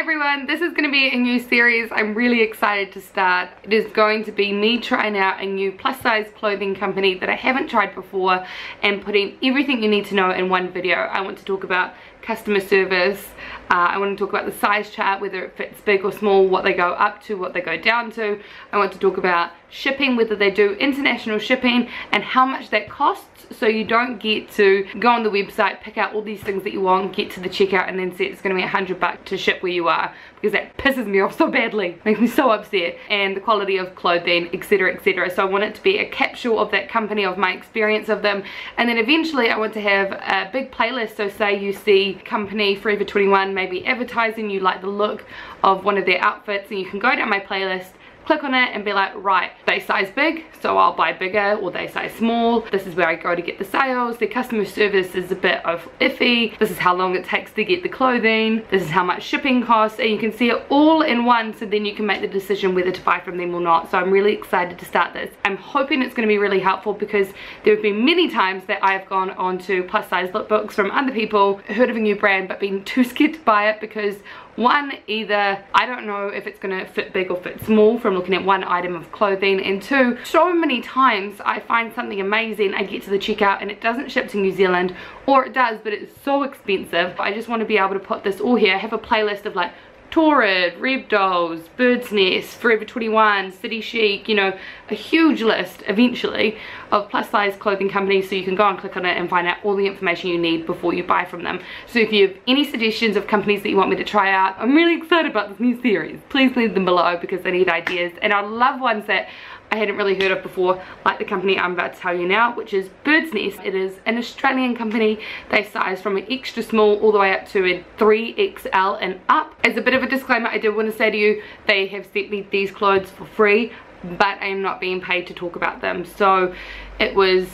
everyone, this is going to be a new series I'm really excited to start. It is going to be me trying out a new plus size clothing company that I haven't tried before and putting everything you need to know in one video. I want to talk about customer service, uh, I want to talk about the size chart, whether it fits big or small, what they go up to, what they go down to. I want to talk about shipping, whether they do international shipping and how much that costs so you don't get to go on the website, pick out all these things that you want, get to the checkout and then say it's going to be a hundred bucks to ship where you are because that pisses me off so badly, makes me so upset. And the quality of clothing etc etc so I want it to be a capsule of that company of my experience of them. And then eventually I want to have a big playlist. So say you see company Forever 21 maybe advertising you like the look of one of their outfits and you can go down my playlist click on it and be like, right, they size big, so I'll buy bigger, or they size small. This is where I go to get the sales. The customer service is a bit of iffy. This is how long it takes to get the clothing. This is how much shipping costs, and you can see it all in one, so then you can make the decision whether to buy from them or not. So I'm really excited to start this. I'm hoping it's going to be really helpful because there have been many times that I have gone on to plus size lookbooks from other people, heard of a new brand, but been too scared to buy it because one either I don't know if it's gonna fit big or fit small from looking at one item of clothing. And two so many times I find something amazing I get to the checkout and it doesn't ship to New Zealand or it does but it's so expensive. I just want to be able to put this all here I have a playlist of like Torrid, Rebdolls, Birdsnest, Forever 21, City Chic, you know, a huge list eventually of plus size clothing companies so you can go and click on it and find out all the information you need before you buy from them. So if you have any suggestions of companies that you want me to try out, I'm really excited about this new series. Please leave them below because I need ideas and I love ones that I hadn't really heard of before, like the company I'm about to tell you now, which is Birdsnest. It is an Australian company. They size from an extra small all the way up to a 3XL and up. As a bit of a disclaimer, I did want to say to you, they have sent me these clothes for free, but I am not being paid to talk about them. So it was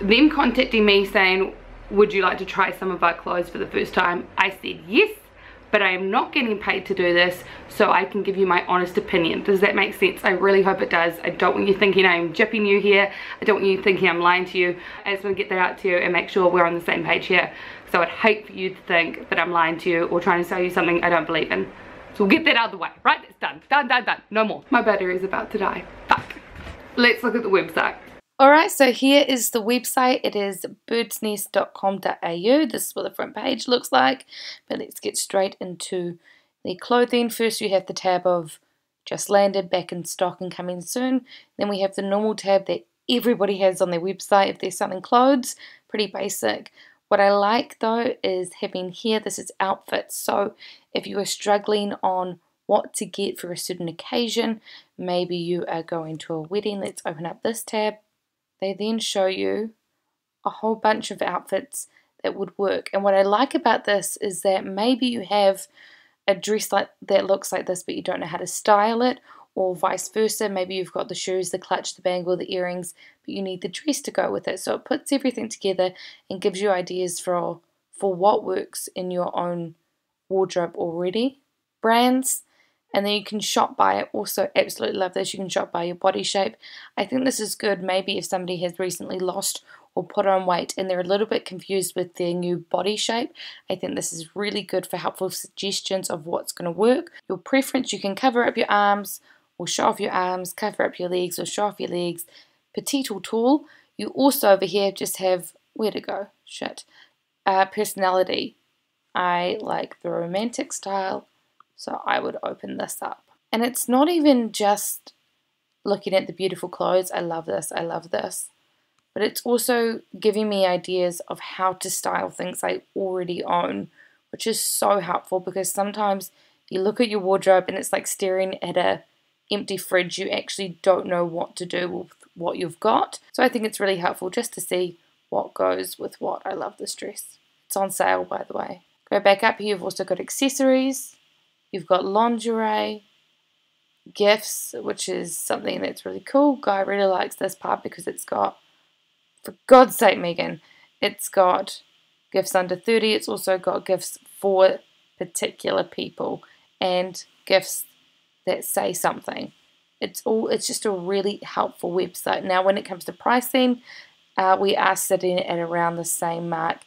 them contacting me saying, would you like to try some of our clothes for the first time? I said yes but I am not getting paid to do this so I can give you my honest opinion. Does that make sense? I really hope it does. I don't want you thinking I'm jipping you here. I don't want you thinking I'm lying to you. I just want to get that out to you and make sure we're on the same page here. So I'd hate for you to think that I'm lying to you or trying to sell you something I don't believe in. So we'll get that out of the way, right? It's done, done, done, done. No more. My battery is about to die. Fuck. Let's look at the website. Alright, so here is the website. It is birdsnest.com.au. This is what the front page looks like. But let's get straight into the clothing. First, you have the tab of just landed, back in stock and coming soon. Then we have the normal tab that everybody has on their website if they're selling clothes. Pretty basic. What I like though is having here, this is outfits. So if you are struggling on what to get for a certain occasion, maybe you are going to a wedding, let's open up this tab they then show you a whole bunch of outfits that would work. And what I like about this is that maybe you have a dress like that looks like this, but you don't know how to style it, or vice versa. Maybe you've got the shoes, the clutch, the bangle, the earrings, but you need the dress to go with it. So it puts everything together and gives you ideas for for what works in your own wardrobe already. Brands and then you can shop by it. Also, absolutely love this. You can shop by your body shape. I think this is good maybe if somebody has recently lost or put on weight and they're a little bit confused with their new body shape. I think this is really good for helpful suggestions of what's going to work. Your preference, you can cover up your arms or show off your arms, cover up your legs or show off your legs, petite or tall. You also over here just have, where to go? Shit. Uh, personality. I like the romantic style. So I would open this up. And it's not even just looking at the beautiful clothes. I love this. I love this. But it's also giving me ideas of how to style things I already own, which is so helpful because sometimes you look at your wardrobe and it's like staring at a empty fridge. You actually don't know what to do with what you've got. So I think it's really helpful just to see what goes with what. I love this dress. It's on sale, by the way. Go back up here. You've also got accessories. You've got lingerie, gifts, which is something that's really cool. Guy really likes this part because it's got, for God's sake, Megan, it's got gifts under 30. It's also got gifts for particular people and gifts that say something. It's all. It's just a really helpful website. Now, when it comes to pricing, uh, we are sitting at around the same mark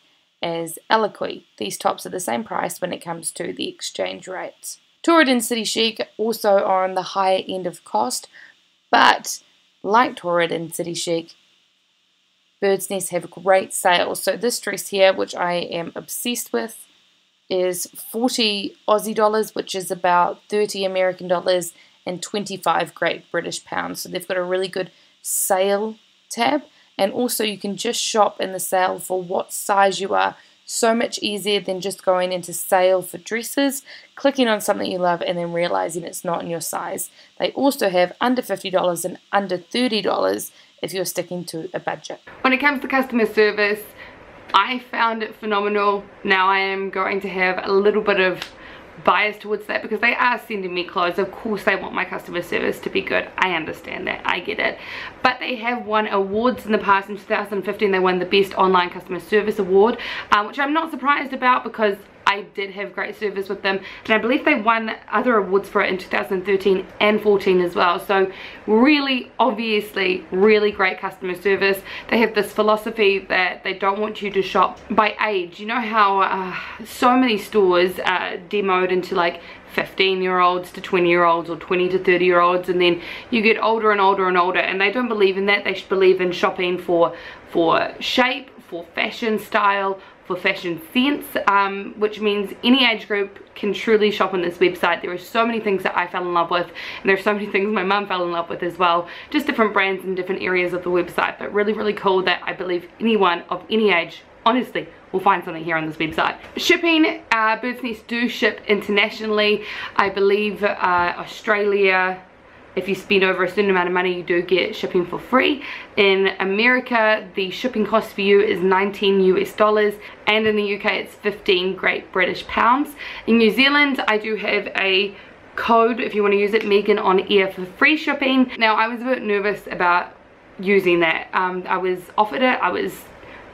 as Eloquii. These tops are the same price when it comes to the exchange rates. Torrid and City Chic also are on the higher end of cost, but like Torrid and City Chic, Birdsnest have great sales. So this dress here, which I am obsessed with, is 40 Aussie dollars, which is about 30 American dollars and 25 Great British pounds. So they've got a really good sale tab. And also you can just shop in the sale for what size you are so much easier than just going into sale for dresses, clicking on something you love, and then realizing it's not in your size. They also have under $50 and under $30 if you're sticking to a budget. When it comes to customer service, I found it phenomenal. Now I am going to have a little bit of bias towards that because they are sending me clothes. Of course they want my customer service to be good. I understand that. I get it. But they have won awards in the past. In 2015 they won the best online customer service award um, which I'm not surprised about because I did have great service with them. And I believe they won other awards for it in 2013 and 14 as well. So really obviously really great customer service. They have this philosophy that they don't want you to shop by age. You know how uh, so many stores are demoed into like 15 year olds to 20 year olds or 20 to 30 year olds and then you get older and older and older and they don't believe in that. They should believe in shopping for for shape for fashion style for fashion sense um, which means any age group can truly shop on this website. There are so many things that I fell in love with and there are so many things my mum fell in love with as well. Just different brands and different areas of the website but really really cool that I believe anyone of any age honestly we'll find something here on this website. Shipping uh, Birdsnest do ship internationally. I believe uh, Australia if you spend over a certain amount of money you do get shipping for free. In America the shipping cost for you is 19 US dollars and in the UK it's 15 Great British pounds. In New Zealand I do have a code if you want to use it Megan on air for free shipping. Now I was a bit nervous about using that. Um, I was offered it I was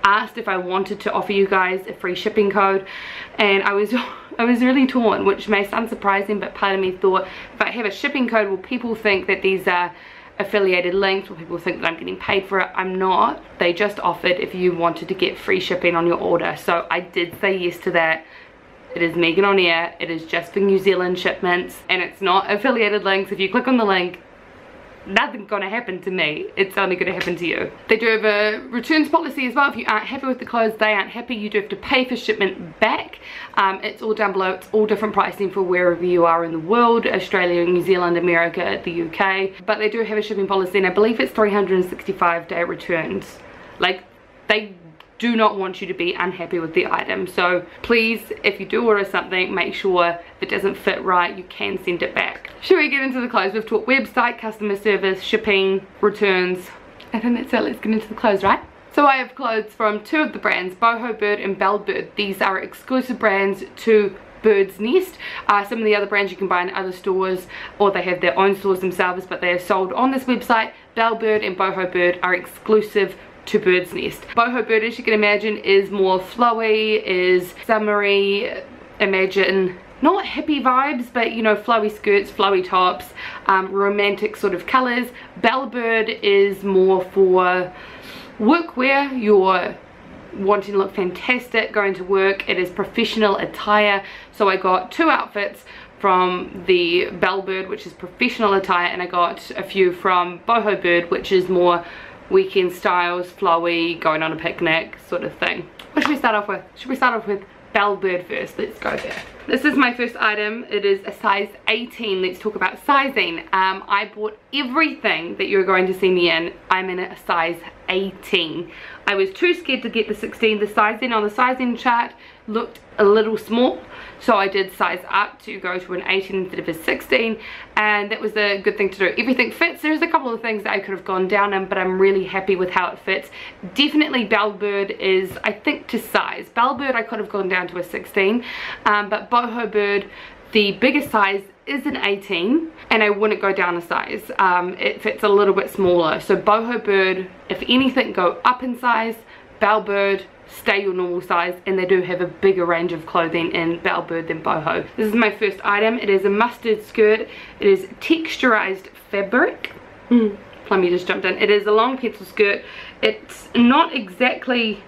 asked if I wanted to offer you guys a free shipping code and I was I was really torn which may sound surprising but part of me thought if I have a shipping code will people think that these are affiliated links? Will people think that I'm getting paid for it? I'm not. They just offered if you wanted to get free shipping on your order. So I did say yes to that. It is Megan on air. It is just for New Zealand shipments and it's not affiliated links. If you click on the link nothing's gonna happen to me. It's only gonna happen to you. They do have a returns policy as well. If you aren't happy with the clothes they aren't happy. You do have to pay for shipment back. Um, it's all down below. It's all different pricing for wherever you are in the world australia new zealand america the uk but they do have a shipping policy and i believe it's 365 day returns. Like they do not want you to be unhappy with the item. So please if you do order something make sure if it doesn't fit right you can send it back should we get into the clothes we've talked website customer service shipping returns I think that's it let's get into the clothes right so I have clothes from two of the brands, Boho Bird and Belle Bird. These are exclusive brands to Birdsnest. Uh, some of the other brands you can buy in other stores or they have their own stores themselves but they are sold on this website. Belle Bird and Boho Bird are exclusive to Birdsnest. Boho Bird, as you can imagine, is more flowy, is summery, imagine not hippie vibes but you know flowy skirts flowy tops um, romantic sort of colors Belle Bird is more for workwear you're wanting to look fantastic going to work it is professional attire so I got two outfits from the Belle Bird which is professional attire and I got a few from Boho Bird which is more weekend styles, flowy, going on a picnic sort of thing. What should we start off with? Should we start off with Belle Bird first? Let's go there. This is my first item. It is a size 18. Let's talk about sizing. Um, I bought everything that you're going to see me in. I'm in a size 18. I was too scared to get the 16. The sizing on the sizing chart looked a little small so I did size up to go to an 18 instead of a 16 and that was a good thing to do everything fits there's a couple of things that I could have gone down in but I'm really happy with how it fits definitely Belle Bird is I think to size Belle Bird I could have gone down to a 16 um, but Boho Bird the biggest size is an 18 and I wouldn't go down a size um, it fits a little bit smaller so boho bird if anything go up in size Belle Bird stay your normal size and they do have a bigger range of clothing in Belle Bird than Boho. This is my first item. It is a mustard skirt. It is texturized fabric. Mm, Plummy just jumped in. It is a long pencil skirt. It's not exactly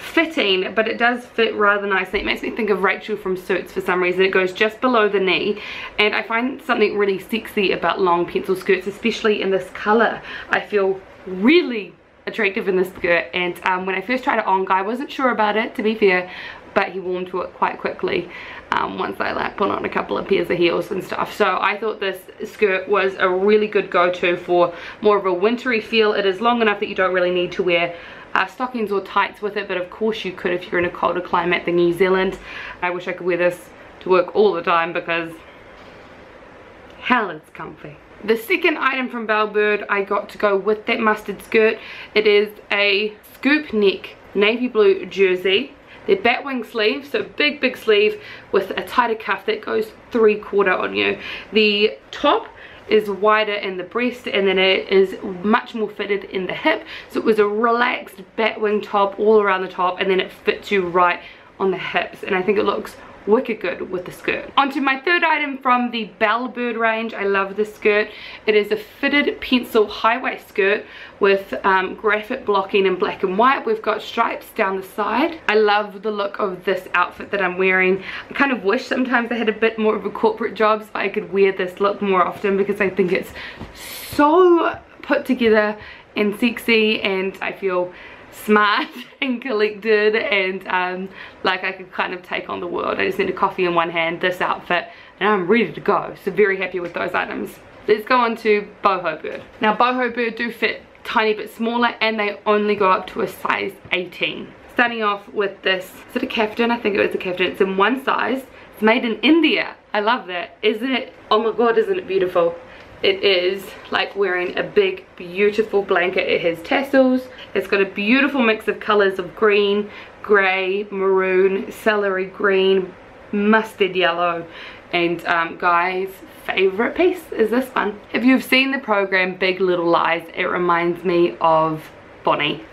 fitting but it does fit rather nicely. It makes me think of Rachel from Suits for some reason. It goes just below the knee and I find something really sexy about long pencil skirts especially in this color. I feel really attractive in this skirt and um, when I first tried it on guy wasn't sure about it to be fair but he warmed to it quite quickly um, once I like put on a couple of pairs of heels and stuff. So I thought this skirt was a really good go-to for more of a wintry feel. It is long enough that you don't really need to wear uh, stockings or tights with it but of course you could if you're in a colder climate than New Zealand. I wish I could wear this to work all the time because hell it's comfy. The second item from Belle Bird I got to go with that mustard skirt it is a scoop neck navy blue jersey. They're batwing sleeves, so big, big sleeve with a tighter cuff that goes three quarter on you. The top is wider in the breast and then it is much more fitted in the hip. So it was a relaxed batwing top all around the top and then it fits you right on the hips. And I think it looks wicked good with the skirt. Onto my third item from the Belle Bird range. I love this skirt. It is a fitted pencil high waist skirt with um, graphic blocking in black and white. We've got stripes down the side. I love the look of this outfit that I'm wearing. I kind of wish sometimes I had a bit more of a corporate job so I could wear this look more often because I think it's so put together and sexy and I feel smart and collected and um, like I could kind of take on the world. I just need a coffee in one hand, this outfit, and I'm ready to go. So very happy with those items. Let's go on to boho bird. Now boho bird do fit tiny bit smaller and they only go up to a size 18. Starting off with this, is it a caftan? I think it was a caftan. It's in one size. It's made in India. I love that. Isn't it? Oh my god, isn't it beautiful? It is like wearing a big beautiful blanket. It has tassels. It's got a beautiful mix of colors of green gray maroon celery green mustard yellow. And um, guys favorite piece is this one. If you've seen the program big little lies it reminds me of bonnie.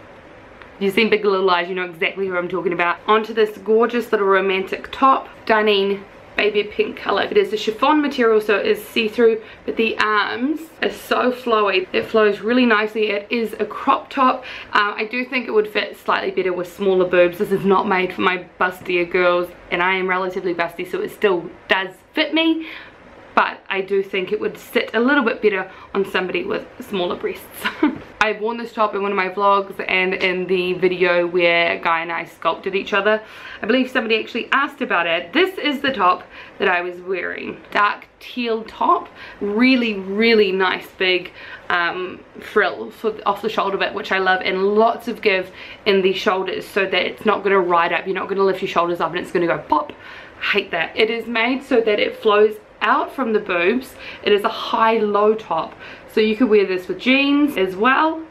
You've seen Big Little Lies, you know exactly who I'm talking about. Onto this gorgeous little romantic top, stunning baby pink color. It is a chiffon material so it is see-through but the arms are so flowy. It flows really nicely. It is a crop top. Um, I do think it would fit slightly better with smaller boobs. This is not made for my bustier girls and I am relatively busty so it still does fit me but I do think it would sit a little bit better on somebody with smaller breasts. I've worn this top in one of my vlogs and in the video where Guy and I sculpted each other. I believe somebody actually asked about it. This is the top that I was wearing. Dark teal top, really, really nice big um, frill for, off the shoulder bit, which I love, and lots of give in the shoulders so that it's not going to ride up. You're not going to lift your shoulders up and it's going to go pop. hate that. It is made so that it flows out from the boobs. It is a high-low top. So you could wear this with jeans as well.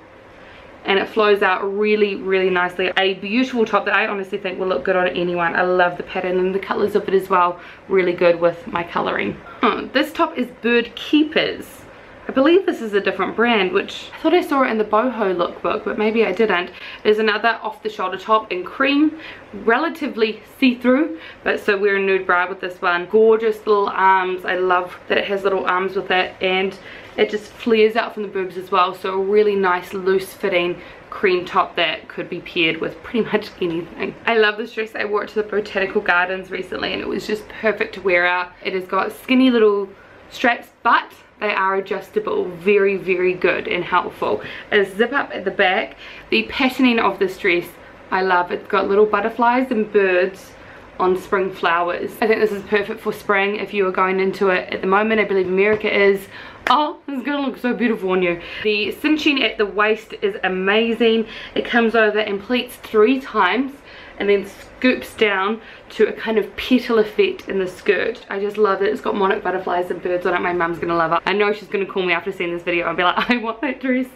And it flows out really, really nicely. A beautiful top that I honestly think will look good on anyone. I love the pattern and the colors of it as well. Really good with my coloring. Hmm, this top is Bird Keepers. I believe this is a different brand, which I thought I saw it in the boho lookbook, but maybe I didn't. There's another off-the-shoulder top in cream, relatively see-through, but so we're a nude bra with this one. Gorgeous little arms. I love that it has little arms with it, and it just flares out from the boobs as well, so a really nice loose-fitting cream top that could be paired with pretty much anything. I love this dress. I wore it to the Botanical Gardens recently, and it was just perfect to wear out. It has got skinny little straps, but they are adjustable very very good and helpful. A zip up at the back the patterning of this dress I love it's got little butterflies and birds on spring flowers. I think this is perfect for spring if you are going into it at the moment. I believe America is. Oh it's gonna look so beautiful on you. The cinching at the waist is amazing. It comes over and pleats three times and then scoops down to a kind of petal effect in the skirt. I just love it. It's got monarch butterflies and birds on it. My mum's gonna love it. I know she's gonna call me after seeing this video and be like, I want that dress.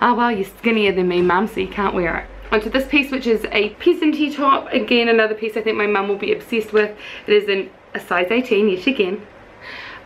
Oh well, you're skinnier than me mum, so you can't wear it. Onto this piece, which is a peasanty top. Again, another piece I think my mum will be obsessed with. It is in a size 18, yet again.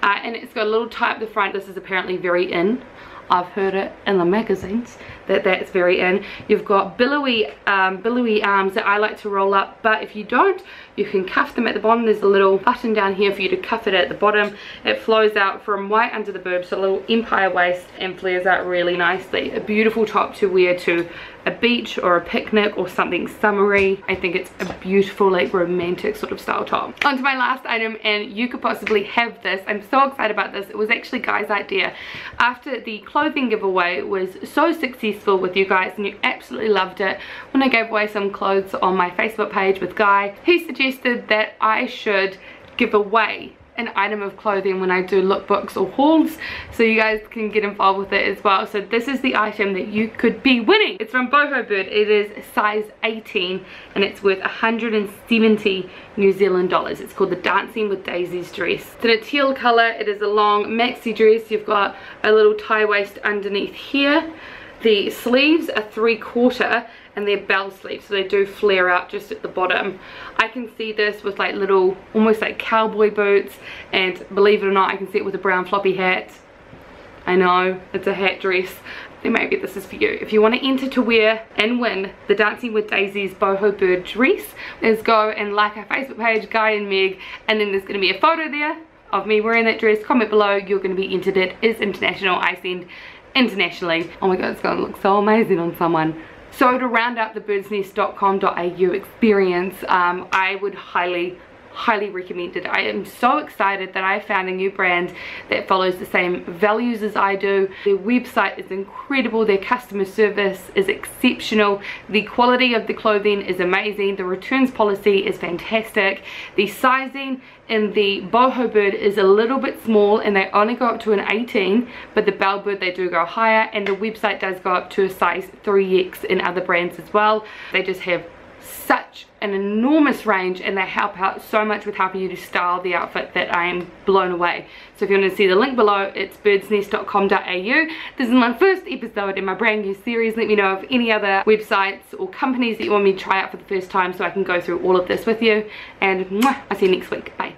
Uh, and it's got a little tie up the front. This is apparently very in. I've heard it in the magazines that that's very in. You've got billowy, um, billowy arms that I like to roll up, but if you don't, you can cuff them at the bottom. There's a little button down here for you to cuff it at the bottom. It flows out from right under the boob, so a little empire waist and flares out really nicely. A beautiful top to wear to a beach or a picnic or something summery. I think it's a beautiful like romantic sort of style top. On to my last item and you could possibly have this. I'm so excited about this. It was actually Guy's idea. After the clothing giveaway was so successful with you guys and you absolutely loved it when I gave away some clothes on my Facebook page with Guy, he suggested that I should give away an item of clothing when I do lookbooks or hauls so you guys can get involved with it as well. So this is the item that you could be winning. It's from Boho Bird. It is size 18 and it's worth 170 New Zealand dollars. It's called the Dancing with Daisys dress. It's in a teal color. It is a long maxi dress. You've got a little tie waist underneath here the sleeves are three quarter and they're bell sleeves so they do flare out just at the bottom I can see this with like little almost like cowboy boots and believe it or not I can see it with a brown floppy hat I know it's a hat dress then maybe this is for you. If you want to enter to wear and win the Dancing with Daisys boho bird dress, let's go and like our Facebook page, Guy and Meg, and then there's going to be a photo there of me wearing that dress. Comment below, you're going to be entered. It is international. I send internationally. Oh my god, it's to look so amazing on someone. So to round out the birdsnest.com.au experience, um, I would highly, highly recommend it. I am so excited that I found a new brand that follows the same values as I do. Their website is incredible, their customer service is exceptional, the quality of the clothing is amazing, the returns policy is fantastic, the sizing in the boho bird is a little bit small and they only go up to an 18 but the Belle Bird they do go higher and the website does go up to a size 3x in other brands as well. They just have such an enormous range and they help out so much with helping you to style the outfit that I am blown away. So if you want to see the link below, it's birdsnest.com.au. This is my first episode in my brand new series. Let me know of any other websites or companies that you want me to try out for the first time so I can go through all of this with you. And mwah, I'll see you next week. Bye.